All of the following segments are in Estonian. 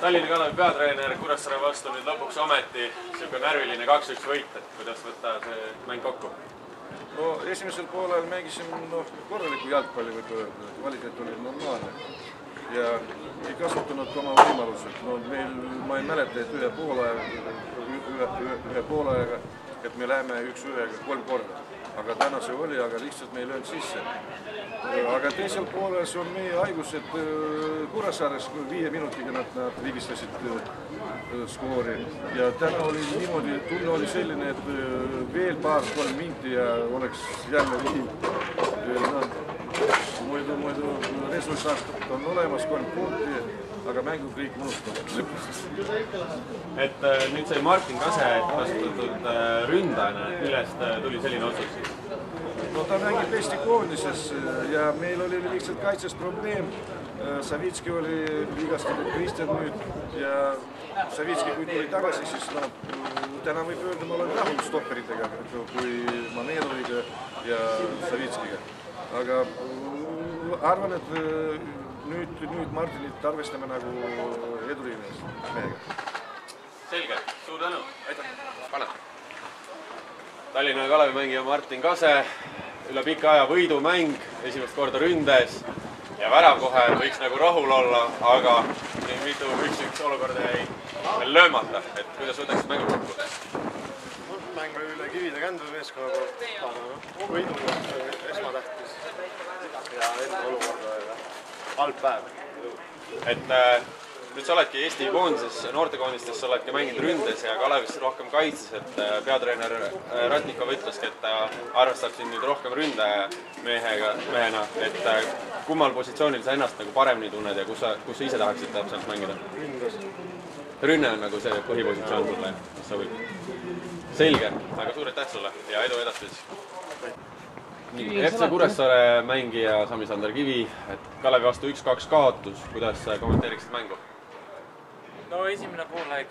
Tallinna Kalevi peatreener Kuressaare vastu nüüd lõpuks ometi niisugune närviline kaks-üks võit, et kuidas võtta see mäng kokku? no esimesel poolel mängisime noh, korralikku jalgpalli võib öelda, et kvaliteet oli normaalne. Ja ei kasutanud oma võimalused, no meil, ma ei mäleta, et ühe poolajaga, ühe, ühe, ühe poolajaga, et me läheme üks-ühega kolm korda aga täna see oli, aga lihtsalt me ei löönud sisse. aga teisel poolel see on meie haigus, et äh, Kuressaares viie minutiga nad, nad vigistasid äh, skoori ja täna oli niimoodi, tunne oli selline, et äh, veel paar-kolm minti ja oleks jälle viinud. Muidu, muidu resultaat on olemas, kolm punkti aga mängu kõik unustavad lõpuks. Et äh, nüüd sai Martin Kase kasutatud äh, ründajana, millest äh, tuli selline otsus siis? no ta mängib Eesti koondises ja meil oli lihtsalt kaitses probleem. Savitski oli vigastatud Kristjan nüüd ja Savitski, kui tuli tagasi, siis noh, täna võib öelda, ma olen rahul stopperitega, kui Manedoviga ja Savitskiga. aga arvan, et nüüd, nüüd Martinit arvestame nagu eduriimes mehega. selge, suur tänu. aitäh. pane. Tallinna Kalevi mängija Martin Kase, üle pika aja võidumäng, esimest korda ründes ja värav kohe võiks nagu rahul olla, aga nii mitu üks-üks olukorda jäi veel löömata, et kuidas võtaksid mängu kokku? mäng oli üle kivide kändude meeskonna poolt, aga võidu esmatähtis ja enda olukorda halb päev. et äh, nüüd sa oledki Eesti koondises, noortekoondistes, sa oledki mänginud ründes ja Kalevis rohkem kaitses, et äh, peatreener äh, Ratnikov ütleski, et ta arvestab sind nüüd rohkem ründamehega, mehena, et äh, kummal positsioonil sa ennast nagu paremini tunned ja kus sa, kus sa ise tahaksid täpselt mängida? ründes. rünne on nagu see põhipositsioon sulle, mis sobib? selge, aga suur aitäh sulle ja edu edaspidises! FC Kuressaare mängija Sami-Sander Kivi, et Kalevi vastu üks-kaks kaotus, kuidas kommenteeriksid mängu? no esimene poolaeg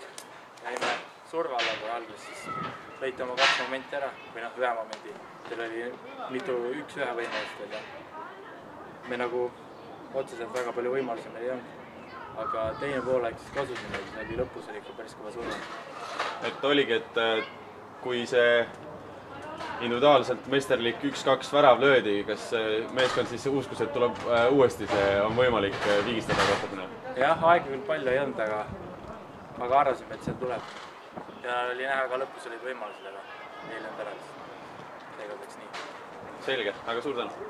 jäime surve alla kohe alguses, siis lõite oma kaks momenti ära või noh, ühe momendi. Teil oli mitu üks-ühe võimalust veel ja me nagu otseselt väga palju võimalusi meil ei olnud. aga teine poolaeg siis kasusime, oli lõpus oli ikka päris kõva surve. et oligi, et kui see individuaalselt meisterlik üks-kaks värav löödi, kas meeskond siis uskus, et tuleb äh, uuesti see, on võimalik äh, vigistada kohtumine? jah, aega küll palju ei olnud, aga, aga arvasime, et seal tuleb. ja oli näha ka lõpus olid võimalused, aga ei löönud ära, siis seekord läks nii. selge, aga suur tänu!